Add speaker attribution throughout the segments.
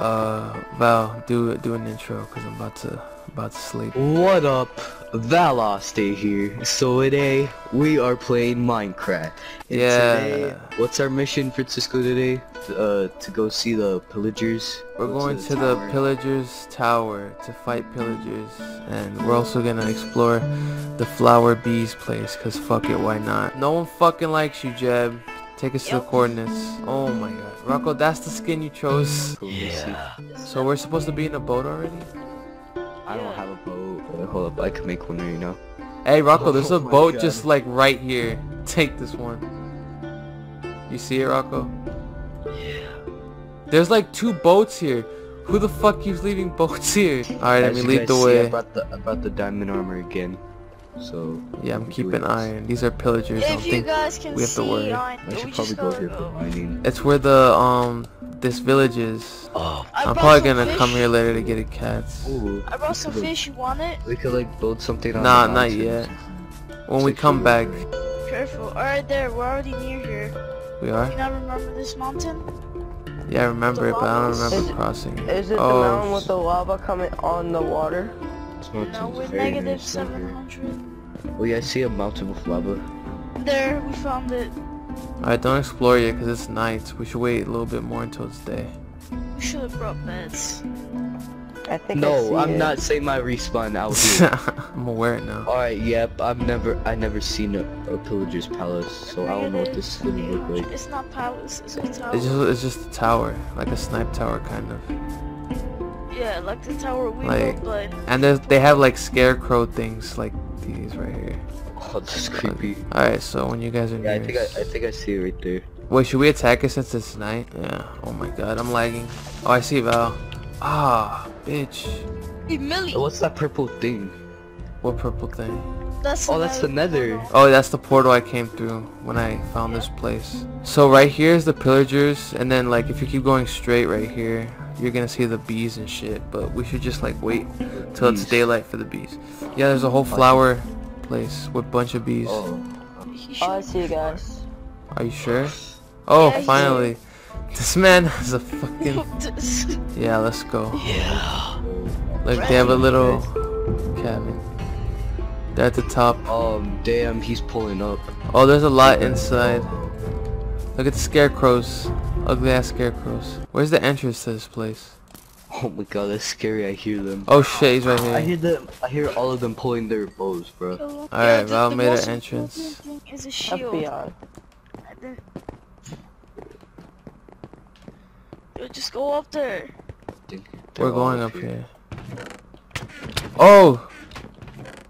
Speaker 1: Uh, Val, do do an intro because I'm about to about to sleep.
Speaker 2: What up? Valaste here. So today we are playing Minecraft. And
Speaker 1: Yeah.
Speaker 2: Today, what's our mission, Francisco? Today, uh, to go see the pillagers.
Speaker 1: We're
Speaker 2: Go
Speaker 1: going to the
Speaker 2: tower.
Speaker 1: pillagers tower to fight pillagers, and we're also gonna explore the flower bees place. Cause fuck it, why not? No one fucking likes you, Jeb. Take us to the
Speaker 3: Yep.
Speaker 1: coordinates. Oh my god, Rocco, that's the skin you chose.
Speaker 2: Cool.
Speaker 1: So we're supposed to be in a boat already?
Speaker 2: I don't have a boat. Wait, hold up, I can make one right now.
Speaker 1: Hey Rocco, there's
Speaker 2: Oh
Speaker 1: a boat
Speaker 2: God.
Speaker 1: just like right here. Take this one. You see it, Rocco?
Speaker 2: Yeah.
Speaker 1: There's like two boats here. Who the fuck keeps leaving boats here? Alright, let
Speaker 2: As
Speaker 1: me lead the
Speaker 2: see, I
Speaker 1: way.
Speaker 2: brought the I brought the diamond armor again. So
Speaker 1: Yeah, I'm
Speaker 2: we do
Speaker 1: keeping
Speaker 2: it.
Speaker 1: iron. These are pillagers. I don't
Speaker 3: If you
Speaker 1: think
Speaker 3: guys can
Speaker 1: we have to worry.
Speaker 2: I
Speaker 3: we
Speaker 2: should probably go here for mining.
Speaker 1: it's where the um this village is.
Speaker 2: Oh.
Speaker 3: I
Speaker 1: I'm probably gonna
Speaker 3: fish.
Speaker 1: come here later to get a cats.
Speaker 2: Ooh.
Speaker 3: I brought some fish. You want it?
Speaker 2: We could like build something on
Speaker 1: Nah,
Speaker 2: the
Speaker 1: not yet. When we come back.
Speaker 3: Careful. All right, there. We're already near here.
Speaker 1: we are.
Speaker 3: You not remember this mountain?
Speaker 1: Yeah, I remember it, but I don't remember
Speaker 4: it-
Speaker 1: crossing it.
Speaker 4: Is it the
Speaker 1: oh,
Speaker 4: mountain with the lava coming on the water?
Speaker 2: This
Speaker 3: No,
Speaker 2: mountain's
Speaker 3: we're
Speaker 2: very
Speaker 3: negative
Speaker 2: nice over here.
Speaker 3: 700.
Speaker 2: Oh yeah, I see a mountain with lava.
Speaker 3: There, we found it.
Speaker 1: Alright, don't explore yet because it's night. We should wait a little bit more until it's day.
Speaker 3: We should have brought beds.
Speaker 4: I think I
Speaker 2: No,
Speaker 4: see
Speaker 2: I'm
Speaker 4: it.
Speaker 2: not saying my respawn out here.
Speaker 1: I'm aware it now.
Speaker 2: Alright, yep, I've never, I never seen a, a pillager's palace, so I don't know what this is gonna look like.
Speaker 3: It's not palace. It's a tower.
Speaker 1: It's just it's just a tower, like a snipe tower kind of.
Speaker 3: Yeah, like the tower we
Speaker 1: Like-
Speaker 3: built, but
Speaker 1: And there's they have like scarecrow things like these right here.
Speaker 2: Oh, this is creepy.
Speaker 1: Alright, so when you guys are
Speaker 2: Yeah, I
Speaker 1: near
Speaker 2: think I,
Speaker 1: us-
Speaker 2: I think I see it right there.
Speaker 1: Wait, should we attack it since it's night? Yeah. Oh my god, I'm lagging. Oh, I see Val. Ah, bitch.
Speaker 3: hey, Millie.
Speaker 2: Oh, what's that purple thing?
Speaker 1: What purple thing?
Speaker 3: That's
Speaker 2: Oh, that's the nether.
Speaker 3: portal.
Speaker 1: Oh, that's the portal I came through when I found this place. So right here is the pillagers, and then like if you keep going straight right here, you're gonna see the bees and shit. But we should just like wait till it's daylight for the bees. Yeah, there's a whole flower place with a bunch of bees.
Speaker 2: Oh,
Speaker 4: Oh, I see you guys.
Speaker 1: Are you sure? Oh,
Speaker 3: Yeah, he's
Speaker 1: finally. This man has a fucking... Yeah, let's go.
Speaker 2: yeah.
Speaker 1: Look, they have a little cabin. They're at the top.
Speaker 2: Um, damn, he's pulling up.
Speaker 1: Oh, there's a lot inside. Look at the scarecrows. Ugly ass scarecrows. Where's the entrance to this place?
Speaker 2: Oh my god, that's scary. I hear them.
Speaker 1: Oh shit, he's right here.
Speaker 2: I
Speaker 1: here.
Speaker 2: hear them. I hear all of them pulling their bows, bro.
Speaker 3: Alright,
Speaker 1: Alright, Val made an entrance.
Speaker 3: Is a shield.
Speaker 4: FBI.
Speaker 3: Yo, Just go up there.
Speaker 1: We're going up here. Oh!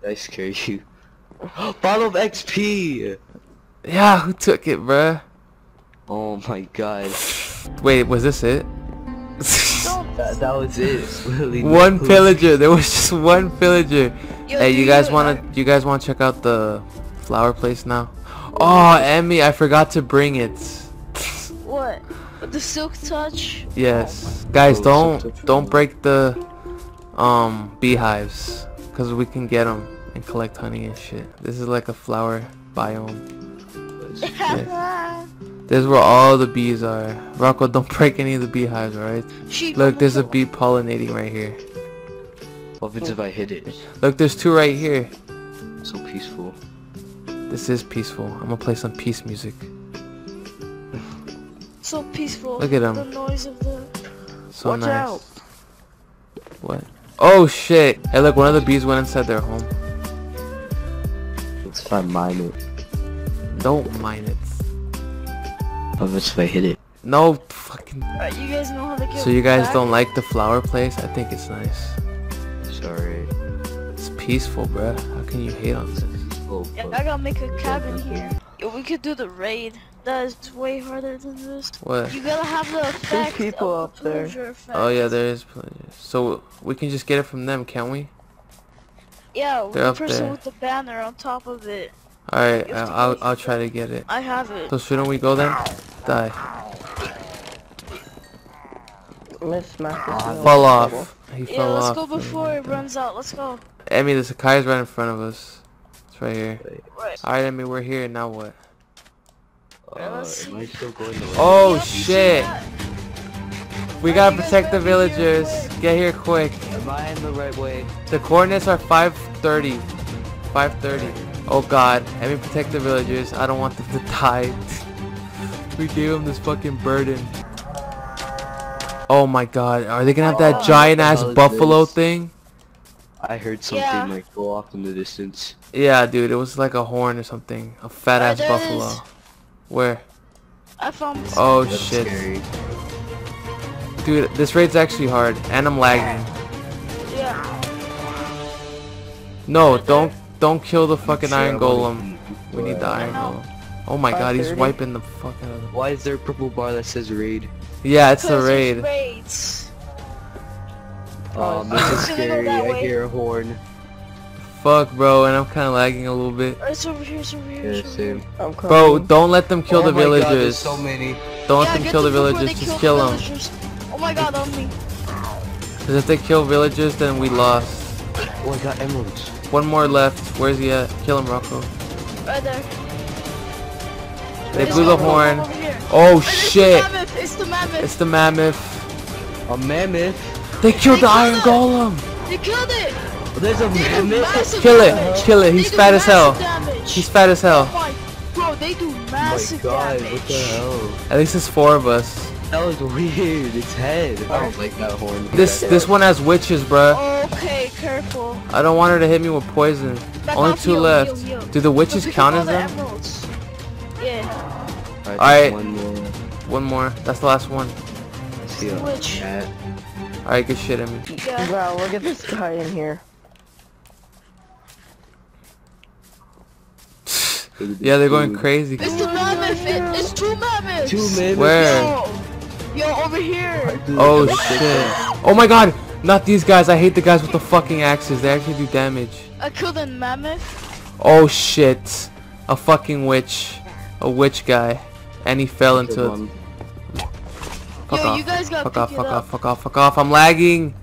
Speaker 2: I scare you. Bottle of XP.
Speaker 1: Yeah, who took it, bruh?
Speaker 2: Oh my god.
Speaker 1: Wait, was this it?
Speaker 2: That, that was it. It's literally
Speaker 1: one
Speaker 2: no-
Speaker 1: pillager. There was just one pillager.
Speaker 3: Yo,
Speaker 1: Hey, you guys wanna? You guys wanna check out the flower place now? Oh, Emmy, I forgot to bring it.
Speaker 3: What? With the silk touch?
Speaker 1: Yes, guys,
Speaker 2: Oh,
Speaker 1: don't don't break the um beehives, cause we can get them and collect honey and shit. This is like a flower biome. This is where all the bees are. Rocco, don't break any of the beehives, alright? Look, there's a bee pollinating right here.
Speaker 2: What happens if I hit it?
Speaker 1: Look, there's two right here.
Speaker 2: So peaceful.
Speaker 1: This is peaceful. I'm gonna play some peace music.
Speaker 3: So peaceful.
Speaker 1: Look at 'em.
Speaker 3: The noise of the.
Speaker 1: So
Speaker 4: Watch
Speaker 1: nice.
Speaker 4: out.
Speaker 1: What? Oh shit! Hey, look, one of the bees went inside their home.
Speaker 2: Let's try and mine it.
Speaker 1: Don't mind it.
Speaker 2: What happens if I hit it?
Speaker 1: No fucking.
Speaker 3: Alright, you guys know how to get.
Speaker 1: So you guys
Speaker 3: back?
Speaker 1: don't like the flower place? I think it's nice.
Speaker 2: Sorry.
Speaker 1: It's peaceful, bruh. How can you hate on this?
Speaker 2: Oh,
Speaker 3: Yeah. I gotta make a cabin here. Yo, we could do the raid. That is way harder than this.
Speaker 1: What?
Speaker 3: You gotta have the effect.
Speaker 4: people
Speaker 3: of
Speaker 4: up there.
Speaker 3: effect.
Speaker 1: Oh yeah, there is pillagers. So we can just get it from them, can't we?
Speaker 3: Yeah, with
Speaker 1: They're
Speaker 3: the person
Speaker 1: there.
Speaker 3: with the banner on top of it.
Speaker 1: All right,
Speaker 3: You have to
Speaker 1: I'll I'll try to get it.
Speaker 3: I have it.
Speaker 1: So shouldn't we go then? Die.
Speaker 4: Miss Master.
Speaker 1: Fall off. He
Speaker 3: Yeah,
Speaker 1: fell
Speaker 3: let's
Speaker 1: off.
Speaker 3: go before it runs out. Let's go.
Speaker 1: Emmy, the Sakai's right in front of us. It's right here.
Speaker 3: Right.
Speaker 1: All right, Emmy, we're here. Now what?
Speaker 2: Uh, am I still going to
Speaker 1: Oh
Speaker 3: Yep,
Speaker 1: shit! We gotta protect the villagers. Get here quick.
Speaker 2: Am I in the right way?
Speaker 1: The coordinates are 530. 530. Oh god, let me protect the villagers. I don't want them to die. we gave them this fucking burden. Oh my god, are they gonna have that
Speaker 3: Oh.
Speaker 1: giant ass
Speaker 2: What the hell is
Speaker 1: buffalo
Speaker 2: this?
Speaker 1: thing?
Speaker 2: I heard something
Speaker 3: Yeah.
Speaker 2: like go off in the distance.
Speaker 1: Yeah, dude, it was like a horn or something. A fat ass
Speaker 3: there
Speaker 1: buffalo.
Speaker 3: is.
Speaker 1: Where?
Speaker 3: I found.
Speaker 1: Oh
Speaker 2: That's
Speaker 1: shit.
Speaker 2: scary.
Speaker 1: Dude, this raid's actually hard, and I'm lagging.
Speaker 3: Yeah.
Speaker 1: No, don't don't kill the fucking
Speaker 2: Sure,
Speaker 1: iron golem. We need the iron golem. Oh my god, he's wiping the fuck out of them.
Speaker 2: Why is there a purple bar that says raid?
Speaker 1: Yeah, it's the
Speaker 3: 'Cause
Speaker 1: raid.
Speaker 3: there's Raids.
Speaker 2: Um,
Speaker 4: Oh,
Speaker 2: this is
Speaker 3: it's gonna go
Speaker 2: scary. I hear a horn.
Speaker 1: Fuck, bro, and I'm kind of lagging a little bit.
Speaker 3: It's over here. It's over here.
Speaker 2: Yeah,
Speaker 3: it's over here.
Speaker 2: same.
Speaker 4: I'm coming.
Speaker 1: Bro, don't let them kill
Speaker 2: oh
Speaker 1: the
Speaker 2: my God, there's
Speaker 1: villagers.
Speaker 2: so many.
Speaker 1: Don't
Speaker 3: Yeah,
Speaker 1: let them kill the
Speaker 3: to
Speaker 1: villagers. Just
Speaker 3: kill
Speaker 1: kill
Speaker 3: the
Speaker 1: them.
Speaker 3: villagers. Oh my god, on me.
Speaker 1: Because if they kill villagers, then we lost.
Speaker 2: Oh, I got emeralds.
Speaker 1: One more left. Where's he at? Kill him, Rocco.
Speaker 3: Right there.
Speaker 1: They blew the horn.
Speaker 3: over here.
Speaker 1: Oh
Speaker 3: It's the
Speaker 1: shit!
Speaker 3: It's the mammoth.
Speaker 1: It's the mammoth.
Speaker 2: A mammoth.
Speaker 1: They killed
Speaker 3: They
Speaker 1: the
Speaker 3: killed
Speaker 1: iron
Speaker 3: it.
Speaker 1: golem.
Speaker 3: They killed it.
Speaker 2: Oh, there's a mammoth.
Speaker 1: Kill it.
Speaker 3: damage.
Speaker 1: Kill it. He's
Speaker 3: do
Speaker 1: fat as hell.
Speaker 3: Damage.
Speaker 1: He's fat as hell.
Speaker 3: Oh my- Bro, they do
Speaker 2: Oh my
Speaker 3: massive
Speaker 2: god,
Speaker 3: damage.
Speaker 2: what the hell?
Speaker 1: At least it's four of us.
Speaker 2: That was weird. Its head. I don't like that horn.
Speaker 1: This this one has witches, bruh.
Speaker 3: Okay, careful.
Speaker 1: I don't want her to hit me with poison.
Speaker 3: Back
Speaker 1: Only
Speaker 3: off,
Speaker 1: two
Speaker 3: heal,
Speaker 1: left.
Speaker 3: heal, heal.
Speaker 1: Do the witches
Speaker 3: Pick
Speaker 1: count as
Speaker 3: the
Speaker 1: them?
Speaker 3: emeralds. Yeah.
Speaker 2: Alright,
Speaker 1: Alright.
Speaker 2: One more.
Speaker 1: One more. That's the last one.
Speaker 2: Let's see a
Speaker 1: Alright, good shit, Emmy.
Speaker 3: Yeah.
Speaker 4: Wow, look at this guy in here.
Speaker 1: Yeah, they're going crazy.
Speaker 3: It's the mammoth. It's two mammoths.
Speaker 2: Two mammoths.
Speaker 1: Where?
Speaker 3: Yo, yo, over here.
Speaker 1: Oh
Speaker 2: look at this
Speaker 1: shit. Oh my god! Not these guys. I hate the guys with the fucking axes. They actually do damage.
Speaker 3: I killed a mammoth.
Speaker 1: Oh shit. A fucking witch. A witch guy. And he fell into it. Fuck
Speaker 3: Yo,
Speaker 1: off.
Speaker 3: you guys gotta
Speaker 1: Fuck off, fuck
Speaker 3: up.
Speaker 1: off, fuck off, fuck off. I'm lagging.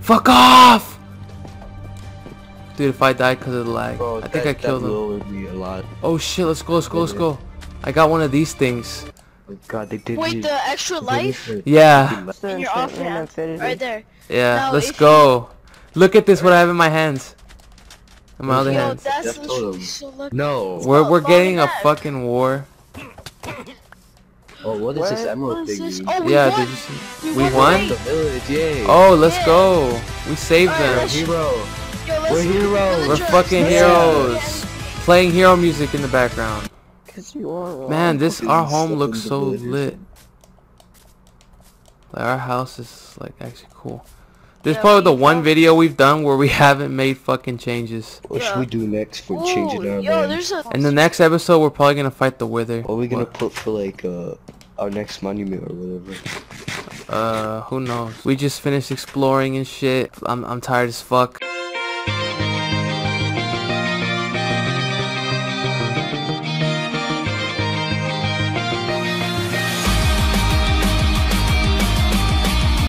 Speaker 1: Fuck off! Dude, if I died because of the lag,
Speaker 2: Bro,
Speaker 1: I think
Speaker 2: that,
Speaker 1: I killed him.
Speaker 2: a lot.
Speaker 1: Oh shit, let's go, let's go, let's go. I got one of these things.
Speaker 2: Oh God, they did
Speaker 3: Wait, the extra
Speaker 2: they did me
Speaker 3: life
Speaker 1: Yeah,
Speaker 3: in your offhand,
Speaker 4: enchantment
Speaker 3: right there.
Speaker 1: yeah,
Speaker 3: Now,
Speaker 1: let's
Speaker 3: if
Speaker 1: go. Look at this, what I have in my hands. In my other
Speaker 3: Yo,
Speaker 1: hands.
Speaker 3: that's
Speaker 2: Jeff told
Speaker 3: literally
Speaker 2: him.
Speaker 3: so lucky.
Speaker 2: No.
Speaker 1: We're, we're getting a fucking war.
Speaker 2: Oh, what is
Speaker 4: What?
Speaker 2: this emerald thing?
Speaker 3: Oh,
Speaker 1: Yeah,
Speaker 3: won.
Speaker 1: did you see?
Speaker 3: We
Speaker 1: We
Speaker 3: won the
Speaker 1: won?
Speaker 2: village.
Speaker 1: Oh, let's
Speaker 3: Yeah.
Speaker 1: go. We saved
Speaker 3: Alright,
Speaker 1: them.
Speaker 3: let's-
Speaker 2: hero.
Speaker 3: Yo,
Speaker 2: We're
Speaker 3: look at the
Speaker 2: heroes.
Speaker 1: We're fucking heroes. Playing hero music in the background.
Speaker 4: Cause you are wrong.
Speaker 1: Man, this our home looks so lit. Like our house is like actually cool. This is
Speaker 3: Yeah,
Speaker 1: probably the
Speaker 3: we
Speaker 1: one
Speaker 3: found-
Speaker 1: video we've done where we haven't made fucking changes.
Speaker 2: What
Speaker 3: Yeah.
Speaker 2: should we do next for
Speaker 3: Ooh,
Speaker 2: changing our
Speaker 3: yo,
Speaker 2: land?
Speaker 3: there's a.
Speaker 1: In the next episode, we're probably gonna fight the Wither.
Speaker 2: What are we gonna
Speaker 1: What?
Speaker 2: put for like uh our next monument or whatever?
Speaker 1: Uh, who knows? We just finished exploring and shit. I'm I'm tired as fuck.